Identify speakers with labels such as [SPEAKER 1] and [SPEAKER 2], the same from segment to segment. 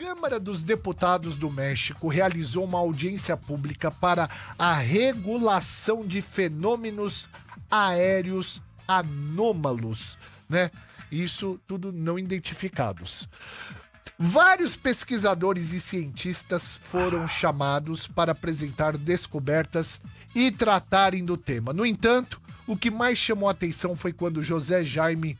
[SPEAKER 1] Câmara dos Deputados do México realizou uma audiência pública para a regulação de fenômenos aéreos anômalos, né? Isso tudo não identificados. Vários pesquisadores e cientistas foram chamados para apresentar descobertas e tratarem do tema. No entanto, o que mais chamou a atenção foi quando José Jaime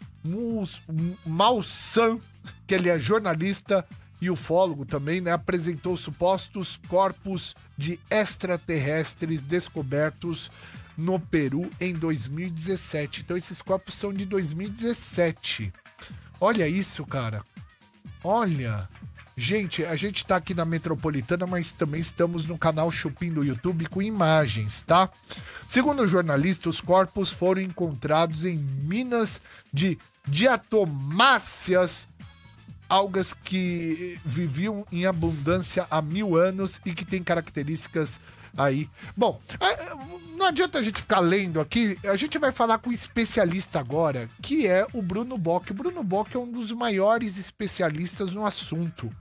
[SPEAKER 1] Malsan, que ele é jornalista e ufólogo também, né, apresentou supostos corpos de extraterrestres descobertos no Peru em 2017. Então esses corpos são de 2017. Olha isso, cara. Olha. Gente, a gente tá aqui na Metropolitana, mas também estamos no canal Chupim do YouTube com imagens, tá? Segundo o jornalista, os corpos foram encontrados em minas de diatomáceas, algas que viviam em abundância há mil anos e que têm características aí. Bom, é, não adianta a gente ficar lendo aqui, a gente vai falar com um especialista agora, que é o Bruno Bock. O Bruno Bock é um dos maiores especialistas no assunto.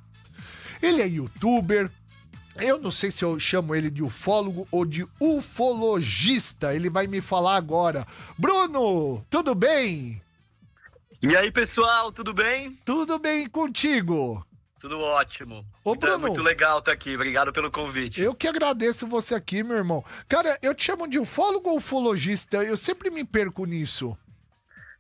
[SPEAKER 1] Ele é youtuber, eu não sei se eu chamo ele de ufólogo ou de ufologista. Ele vai me falar agora. Bruno, tudo bem?
[SPEAKER 2] E aí, pessoal, tudo bem?
[SPEAKER 1] Tudo bem contigo?
[SPEAKER 2] Tudo ótimo.
[SPEAKER 1] Ô, então, Bruno,
[SPEAKER 2] muito legal estar aqui. Obrigado pelo convite.
[SPEAKER 1] Eu que agradeço você aqui, meu irmão. Cara, eu te chamo de ufólogo ou ufologista? Eu sempre me perco nisso.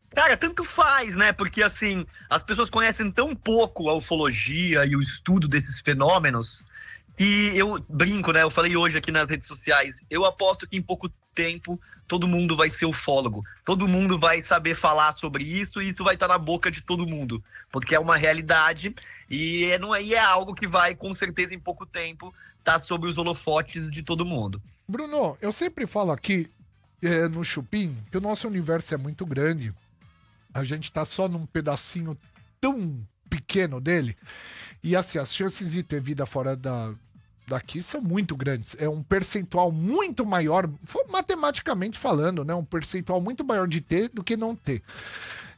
[SPEAKER 2] Cara, tanto faz, né? Porque assim, as pessoas conhecem tão pouco a ufologia e o estudo desses fenômenos e eu brinco, né? Eu falei hoje aqui nas redes sociais. Eu aposto que em pouco tempo todo mundo vai ser ufólogo. Todo mundo vai saber falar sobre isso e isso vai estar na boca de todo mundo. Porque é uma realidade e é, não é, e é algo que vai, com certeza, em pouco tempo, estar tá sobre os holofotes de todo mundo.
[SPEAKER 1] Bruno, eu sempre falo aqui é, no Chupim que o nosso universo é muito grande. A gente tá só num pedacinho tão pequeno dele. E assim, as chances de ter vida fora da, daqui são muito grandes. É um percentual muito maior, matematicamente falando, né? Um percentual muito maior de ter do que não ter.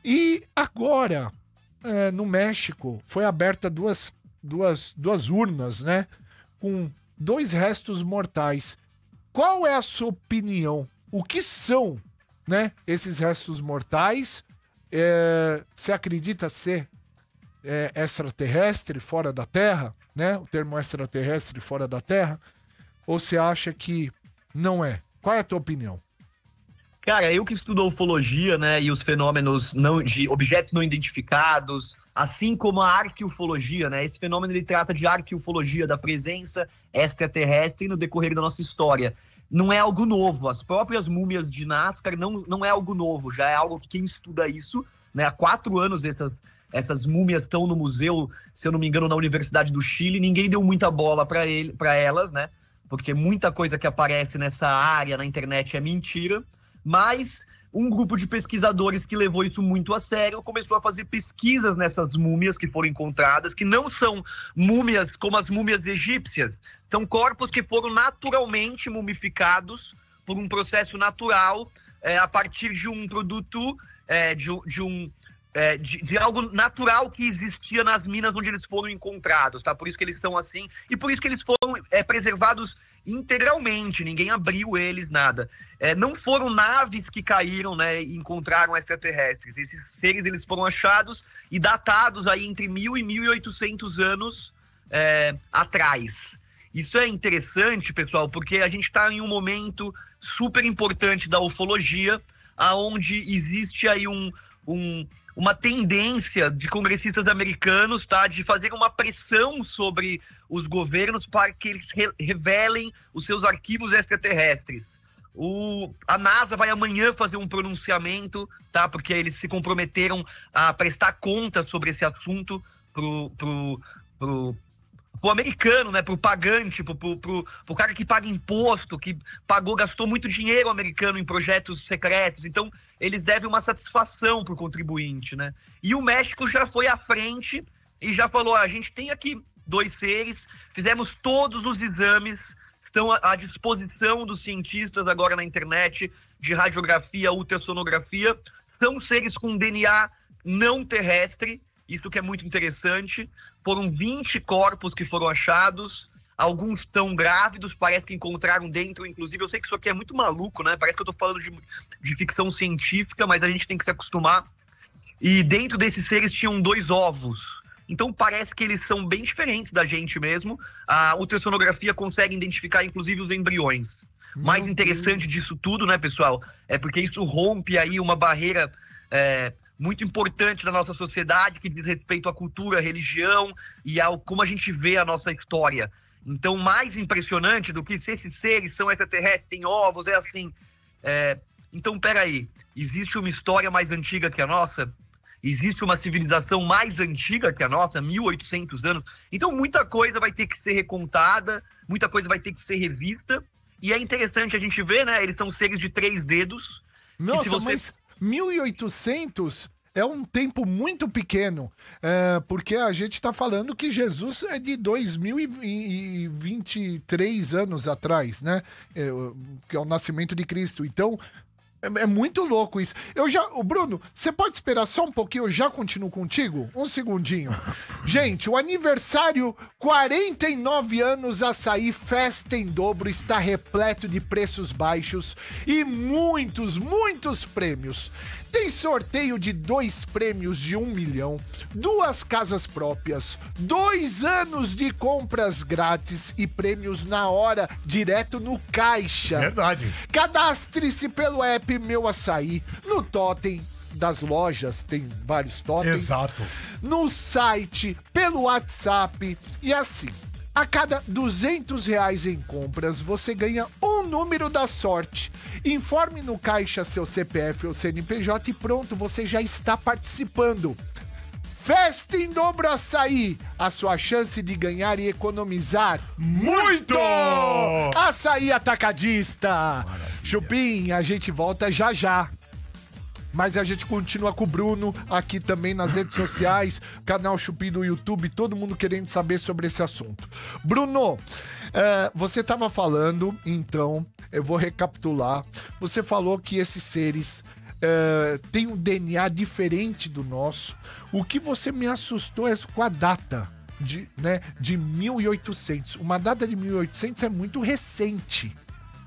[SPEAKER 1] E agora, é, no México, foi aberta duas, duas, duas urnas, né? Com dois restos mortais. Qual é a sua opinião? O que são, né? Esses restos mortais? É, você acredita ser é, extraterrestre fora da Terra, né? O termo extraterrestre fora da Terra? Ou você acha que não é? Qual é a tua opinião?
[SPEAKER 2] Cara, eu que estudo ufologia, né, e os fenômenos não, de objetos não identificados, assim como a arqueufologia, né, esse fenômeno ele trata de arqueufologia, da presença extraterrestre no decorrer da nossa história. Não é algo novo, as próprias múmias de Nazca não, não é algo novo, já é algo que quem estuda isso, né, há quatro anos essas, essas múmias estão no museu, se eu não me engano, na Universidade do Chile, ninguém deu muita bola para elas, né, porque muita coisa que aparece nessa área na internet é mentira, mas um grupo de pesquisadores que levou isso muito a sério começou a fazer pesquisas nessas múmias que foram encontradas, que não são múmias como as múmias egípcias, são corpos que foram naturalmente mumificados por um processo natural é, a partir de um produto, é, de, de, um. É, de, de, algo natural que existia nas minas onde eles foram encontrados, tá? Por isso que eles são assim e por isso que eles foram é, preservados integralmente, ninguém abriu eles, nada. É, não foram naves que caíram, né, e encontraram extraterrestres. Esses seres eles foram achados e datados aí entre mil e mil e oitocentos anos é, atrás. Isso é interessante, pessoal, porque a gente está em um momento super importante da ufologia, aonde existe aí um, um, uma tendência de congressistas americanos, tá, de fazer uma pressão sobre os governos para que eles re revelem os seus arquivos extraterrestres. O, a NASA vai amanhã fazer um pronunciamento, tá? Porque eles se comprometeram a prestar conta sobre esse assunto pro, pro, pro, pro americano, né? Pro pagante, pro, pro, pro, pro cara que paga imposto, que pagou, gastou muito dinheiro americano em projetos secretos. Então, eles devem uma satisfação pro contribuinte, né? E o México já foi à frente e já falou: a gente tem aqui dois seres, fizemos todos os exames, estão à disposição dos cientistas agora na internet de radiografia, ultrassonografia, são seres com DNA não terrestre Isso que é muito interessante. Foram 20 corpos que foram achados. Alguns estão grávidos, parece que encontraram dentro, inclusive. Eu sei que isso aqui é muito maluco, né? Parece que eu tô falando de, de ficção científica, mas a gente tem que se acostumar. E dentro desses seres tinham dois ovos. Então parece que eles são bem diferentes da gente mesmo. A ultrassonografia consegue identificar, inclusive, os embriões. Meu Mais interessante Deus. disso tudo, né, pessoal? É porque isso rompe aí uma barreira é, muito importante da nossa sociedade que diz respeito à cultura, à religião e ao como a gente vê a nossa história. Então, mais impressionante do que se esses seres são extraterrestres, têm ovos, é assim. É... Então, peraí, existe uma história mais antiga que a nossa? Existe uma civilização mais antiga que a nossa, 1800 anos. Então, muita coisa vai ter que ser recontada, muita coisa vai ter que ser revista. E é interessante a gente ver, né? Eles são seres de três dedos.
[SPEAKER 1] Nossa, você... mas 1800 é um tempo muito pequeno, é, porque a gente está falando que Jesus é de 2023 anos atrás, né? É, que é o nascimento de Cristo. Então, é, é, muito louco isso. Eu já. O Bruno, você pode esperar só um pouquinho? Eu já continuo contigo? Um segundinho. Gente, o aniversário 49 anos açaí festa em dobro está repleto de preços baixos e muitos, muitos prêmios. Tem sorteio de dois prêmios de um milhão, duas casas próprias, dois anos de compras grátis e prêmios na hora, direto no caixa.
[SPEAKER 3] Verdade.
[SPEAKER 1] Cadastre-se pelo app Meu Açaí, no Totem das lojas, tem vários totens.
[SPEAKER 3] Exato.
[SPEAKER 1] No site, pelo WhatsApp e assim. A cada 200 reais em compras, você ganha um número da sorte. Informe no caixa seu CPF ou CNPJ e pronto, você já está participando. Festa em dobro açaí, a sua chance de ganhar e economizar muito! Açaí Atacadista! Maravilha. Chupim, a gente volta já já. Mas a gente continua com o Bruno aqui também nas redes sociais, canal Chupi do YouTube, todo mundo querendo saber sobre esse assunto. Bruno, é, você estava falando, então, eu vou recapitular. Você falou que esses seres é, têm um DNA diferente do nosso. O que você me assustou é com a data. De, né, de 1800. Uma data de 1800 é muito recente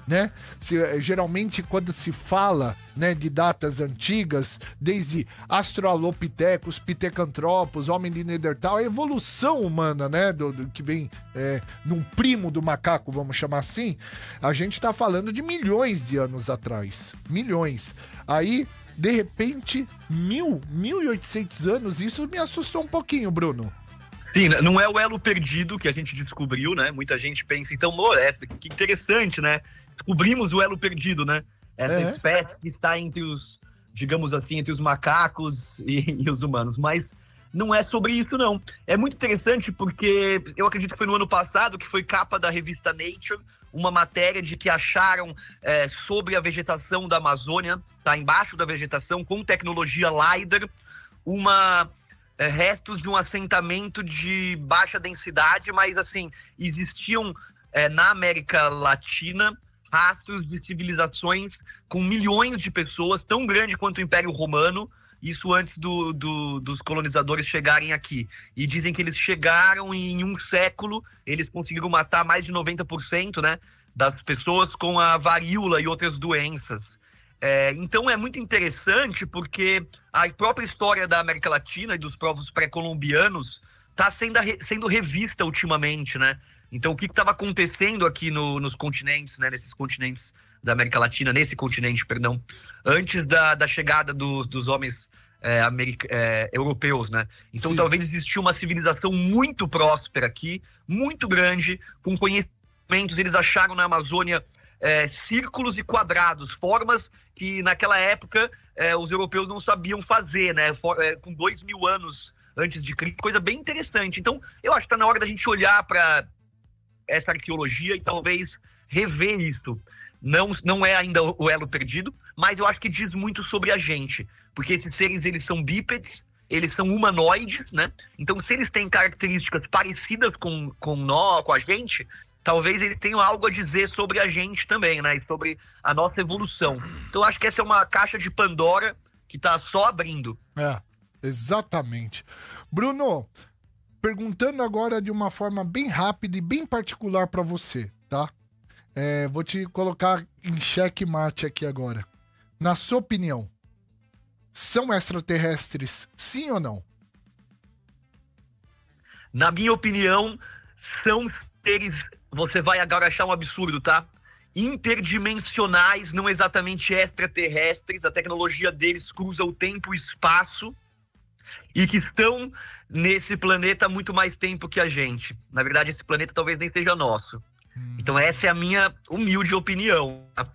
[SPEAKER 1] né? Se, eh, geralmente, quando se fala né, de datas antigas, desde Australopithecus, Pitecantropos, Homem de Neandertal, a evolução humana, né? Do, do que vem é, num primo do macaco, vamos chamar assim, a gente está falando de milhões de anos atrás. Milhões. Aí, de repente, mil, mil e oitocentos anos, isso me assustou um pouquinho, Bruno.
[SPEAKER 2] Sim, não é o elo perdido que a gente descobriu, né? Muita gente pensa, então, é, que interessante, né? descobrimos o elo perdido, né? Essa é. espécie que está entre os, digamos assim, entre os macacos e, e, os humanos. Mas não é sobre isso, não. É muito interessante porque eu acredito que foi no ano passado que foi capa da revista Nature uma matéria de que acharam é, sobre a vegetação da Amazônia, tá embaixo da vegetação, com tecnologia LiDAR, uma restos de um assentamento de baixa densidade, mas assim, existiam é, na América Latina rastros de civilizações com milhões de pessoas, tão grande quanto o Império Romano, isso antes do, do, dos colonizadores chegarem aqui. E dizem que eles chegaram e em um século, eles conseguiram matar mais de 90% né, das pessoas com a varíola e outras doenças. É, então é muito interessante porque a própria história da América Latina e dos povos pré-colombianos está sendo, sendo revista ultimamente, né? Então, o que estava acontecendo aqui no, nos continentes, né, nesses continentes da América Latina, nesse continente, perdão, antes da, da chegada do, dos homens é, america, é, europeus, né? Então, Sim. talvez existia uma civilização muito próspera aqui, muito grande, com conhecimentos. Eles acharam na Amazônia é, círculos e quadrados, formas que naquela época é, os europeus não sabiam fazer, né? For, é, com dois mil anos antes de Cristo, coisa bem interessante. Então, eu acho que está na hora da gente olhar para essa arqueologia e talvez rever isso. Não, não é ainda o elo perdido, mas eu acho que diz muito sobre a gente, porque esses seres eles são bípedes, eles são humanoides, né? Então, se eles têm características parecidas com, com nós, com a gente, talvez eles tenham algo a dizer sobre a gente também, né? E sobre a nossa evolução. Então, acho que essa é uma caixa de Pandora que está só abrindo.
[SPEAKER 1] É, exatamente. Bruno, perguntando agora de uma forma bem rápida e bem particular para você, tá? É, vou te colocar em xeque mate aqui agora. Na sua opinião, são extraterrestres, sim ou não?
[SPEAKER 2] Na minha opinião, são seres. Você vai agora achar um absurdo, tá? Interdimensionais, não exatamente extraterrestres. A tecnologia deles cruza o tempo e o espaço. E que estão nesse planeta há muito mais tempo que a gente. Na verdade, esse planeta talvez nem seja nosso. Hum. Então, essa é a minha humilde opinião. Tá?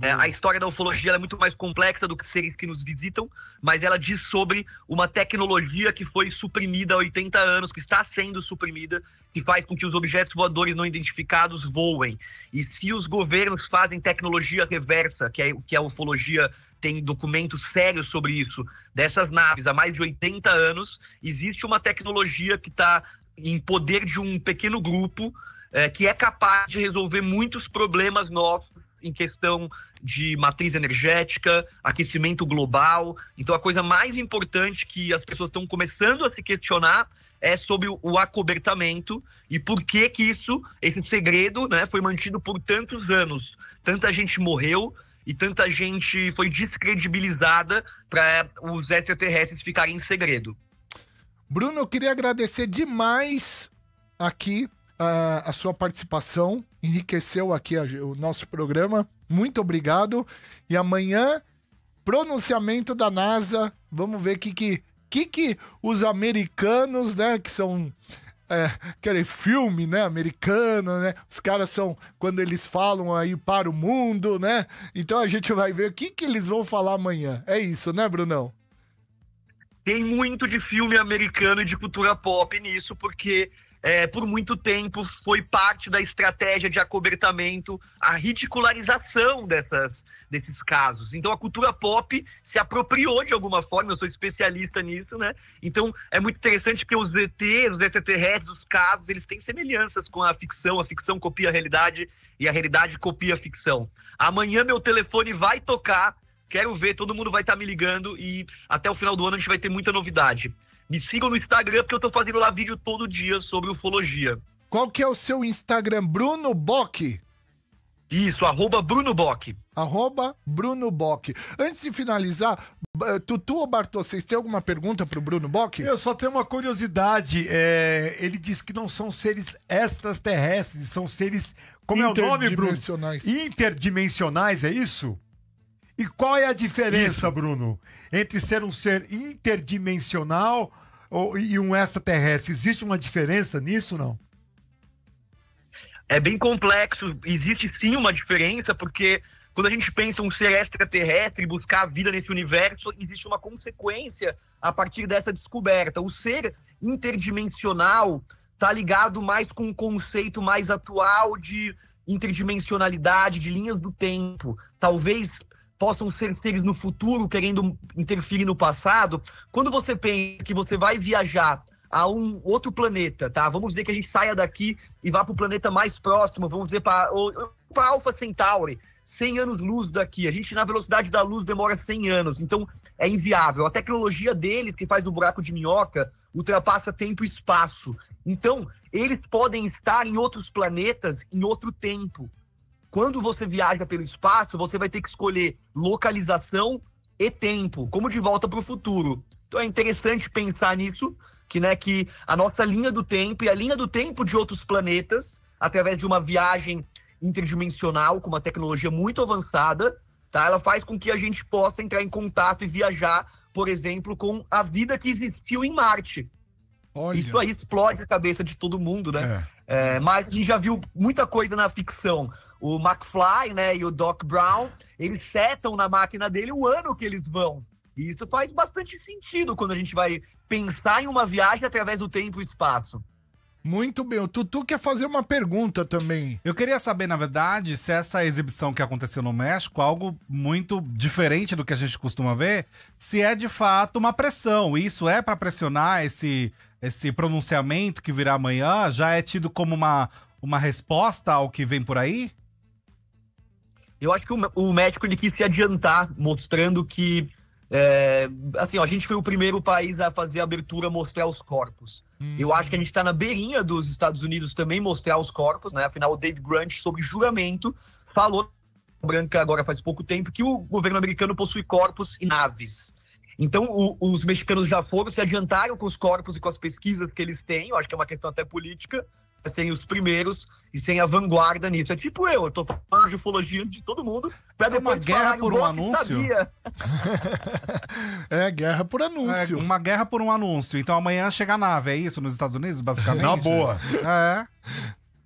[SPEAKER 2] É, a história da ufologia é muito mais complexa do que seres que nos visitam, mas ela diz sobre uma tecnologia que foi suprimida há 80 anos, que está sendo suprimida, que faz com que os objetos voadores não identificados voem. E se os governos fazem tecnologia reversa, que é que a ufologia tem documentos sérios sobre isso, dessas naves há mais de 80 anos, existe uma tecnologia que está em poder de um pequeno grupo é, que é capaz de resolver muitos problemas nossos em questão de matriz energética, aquecimento global. Então, a coisa mais importante que as pessoas estão começando a se questionar é sobre o acobertamento e por que que isso, esse segredo, né, foi mantido por tantos anos. Tanta gente morreu e tanta gente foi descredibilizada para os extraterrestres ficarem em segredo.
[SPEAKER 1] Bruno, eu queria agradecer demais aqui a, a sua participação, enriqueceu aqui a, o nosso programa. Muito obrigado. E amanhã, pronunciamento da NASA. Vamos ver o que, que, que, que os americanos, né, que são é, aquele filme, né, americano, né? Os caras são, quando eles falam aí para o mundo, né? Então a gente vai ver o que, que eles vão falar amanhã. É isso, né, Brunão?
[SPEAKER 2] Tem muito de filme americano e de cultura pop nisso, porque é, por muito tempo foi parte da estratégia de acobertamento a ridicularização dessas, desses casos. Então a cultura pop se apropriou de alguma forma, eu sou especialista nisso, né? Então é muito interessante que os ETs, os extraterrestres, os casos, eles têm semelhanças com a ficção, a ficção copia a realidade e a realidade copia a ficção. Amanhã meu telefone vai tocar, quero ver, todo mundo vai estar me ligando e até o final do ano a gente vai ter muita novidade. Me sigam no Instagram, porque eu tô fazendo lá vídeo todo dia sobre ufologia.
[SPEAKER 1] Qual que é o seu Instagram? Bruno Bock?
[SPEAKER 2] Isso, arroba Bruno Bock.
[SPEAKER 1] Arroba Bruno Bock. Antes de finalizar, Tutu ou Bartô, vocês têm alguma pergunta pro Bruno Bock?
[SPEAKER 3] Eu só tenho uma curiosidade. É, ele diz que não são seres extraterrestres, são seres. Como é o nome, Bruno? Interdimensionais, é isso? E qual é a diferença, Isso. Bruno, entre ser um ser interdimensional ou, e um extraterrestre? Existe uma diferença nisso, não?
[SPEAKER 2] É bem complexo. Existe sim uma diferença, porque quando a gente pensa um ser extraterrestre, buscar a vida nesse universo, existe uma consequência a partir dessa descoberta. O ser interdimensional está ligado mais com um conceito mais atual de interdimensionalidade, de linhas do tempo. Talvez possam ser seres no futuro querendo interferir no passado, quando você pensa que você vai viajar a um outro planeta, tá? Vamos dizer que a gente saia daqui e vá para o planeta mais próximo, vamos dizer para Alpha Centauri, 100 anos-luz daqui. A gente, na velocidade da luz, demora 100 anos, então é inviável. A tecnologia deles, que faz o buraco de minhoca, ultrapassa tempo e espaço. Então, eles podem estar em outros planetas em outro tempo. Quando você viaja pelo espaço, você vai ter que escolher localização e tempo, como de volta para o futuro. Então é interessante pensar nisso, que, né, que a nossa linha do tempo e a linha do tempo de outros planetas, através de uma viagem interdimensional com uma tecnologia muito avançada, tá? Ela faz com que a gente possa entrar em contato e viajar, por exemplo, com a vida que existiu em Marte. Olha. Isso aí explode a cabeça de todo mundo, né? É. É, mas a gente já viu muita coisa na ficção o McFly, né, e o Doc Brown, eles setam na máquina dele o ano que eles vão. E isso faz bastante sentido quando a gente vai pensar em uma viagem através do tempo e espaço.
[SPEAKER 1] Muito bem. O Tutu quer fazer uma pergunta também.
[SPEAKER 4] Eu queria saber, na verdade, se essa exibição que aconteceu no México, algo muito diferente do que a gente costuma ver, se é de fato uma pressão. Isso é para pressionar esse, esse pronunciamento que virá amanhã? Já é tido como uma, uma resposta ao que vem por aí?
[SPEAKER 2] Eu acho que o, o médico ele quis se adiantar, mostrando que É, assim, ó, a gente foi o primeiro país a fazer a abertura, mostrar os corpos. Hum. Eu acho que a gente está na beirinha dos Estados Unidos também mostrar os corpos, né? Afinal, o David Grant, sobre juramento, falou branca agora faz pouco tempo que o governo americano possui corpos e naves. Então, o, os mexicanos já foram, se adiantaram com os corpos e com as pesquisas que eles têm, eu acho que é uma questão até política, serem os primeiros e sem a vanguarda nisso. É tipo eu, eu tô falando de ufologia de todo mundo
[SPEAKER 4] pra é uma guerra por um anúncio.
[SPEAKER 1] é, guerra por anúncio.
[SPEAKER 4] É, uma guerra por um anúncio. Então amanhã chega a nave, é isso nos Estados Unidos, basicamente?
[SPEAKER 3] Na boa.
[SPEAKER 2] É.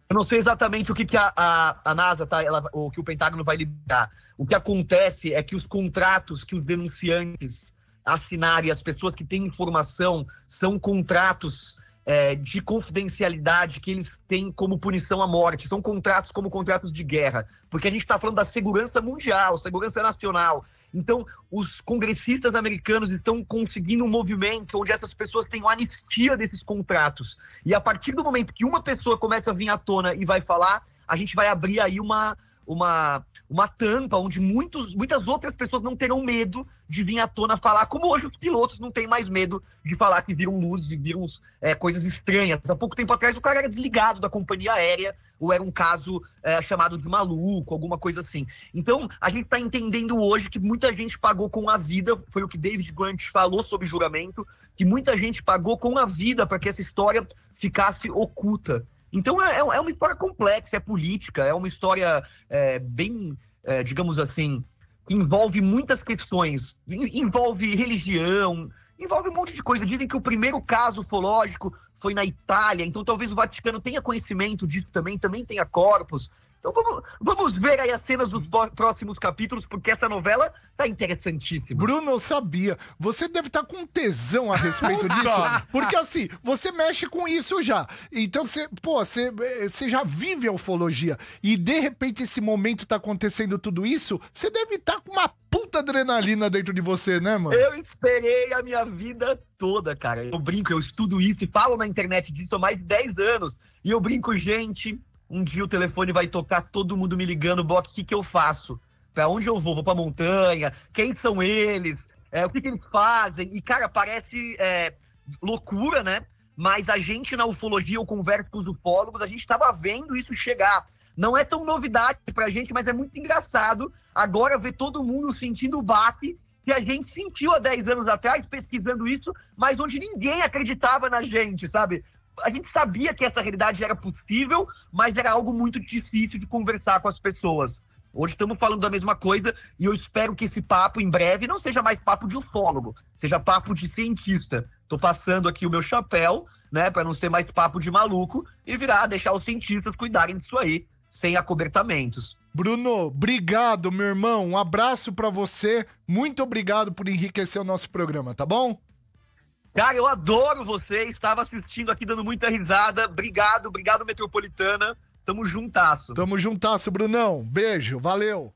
[SPEAKER 2] Eu não sei exatamente o que, que a, a, a NASA tá, ela, o que o Pentágono vai liberar. O que acontece é que os contratos que os denunciantes assinarem, as pessoas que têm informação, são contratos é, de confidencialidade que eles têm como punição à morte. São contratos como contratos de guerra, porque a gente está falando da segurança mundial, segurança nacional. Então, os congressistas americanos estão conseguindo um movimento onde essas pessoas têm anistia desses contratos. E a partir do momento que uma pessoa começa a vir à tona e vai falar, a gente vai abrir aí uma, uma, uma tampa onde muitos, muitas outras pessoas não terão medo de vir à tona falar, como hoje os pilotos não têm mais medo de falar que viram luzes e viram é, coisas estranhas. Há pouco tempo atrás o cara era desligado da companhia aérea, ou era um caso é, chamado de maluco, alguma coisa assim. Então, a gente está entendendo hoje que muita gente pagou com a vida, foi o que David Grant falou sobre juramento, que muita gente pagou com a vida para que essa história ficasse oculta. Então é, é, é uma história complexa, é política, é uma história é, bem, é, digamos assim, envolve muitas questões, envolve religião, envolve um monte de coisa. Dizem que o primeiro caso ufológico foi na Itália, então talvez o Vaticano tenha conhecimento disso também, também tenha corpos. Então vamos, vamos ver aí as cenas dos próximos capítulos, porque essa novela tá interessantíssima.
[SPEAKER 1] Bruno, eu sabia. Você deve estar tá com tesão a respeito disso. Porque assim, você mexe com isso já. Então você, pô, você, você já vive a ufologia. E de repente esse momento tá acontecendo tudo isso, você deve estar tá com uma puta adrenalina dentro de você, né, mano?
[SPEAKER 2] Eu esperei a minha vida toda, cara. Eu brinco, eu estudo isso e falo na internet disso há mais de 10 anos. E eu brinco, gente, um dia o telefone vai tocar, todo mundo me ligando, Bock, o que, que eu faço? Pra onde eu vou? Vou pra montanha? Quem são eles? É, o que, que eles fazem? E, cara, parece é, loucura, né? Mas a gente na ufologia, eu converso com os ufólogos, a gente estava vendo isso chegar. Não é tão novidade pra gente, mas é muito engraçado agora ver todo mundo sentindo o baque que a gente sentiu há 10 anos atrás, pesquisando isso, mas onde ninguém acreditava na gente, sabe? A gente sabia que essa realidade era possível, mas era algo muito difícil de conversar com as pessoas. Hoje estamos falando da mesma coisa e eu espero que esse papo em breve não seja mais papo de ufólogo, seja papo de cientista. Estou passando aqui o meu chapéu, né, para não ser mais papo de maluco e virar deixar os cientistas cuidarem disso aí, sem acobertamentos.
[SPEAKER 1] Bruno, obrigado, meu irmão. Um abraço para você. Muito obrigado por enriquecer o nosso programa, tá bom?
[SPEAKER 2] Cara, eu adoro você. Estava assistindo aqui dando muita risada. Obrigado, obrigado, Metropolitana. Tamo juntasso.
[SPEAKER 1] Tamo juntasso, Brunão. Beijo, valeu.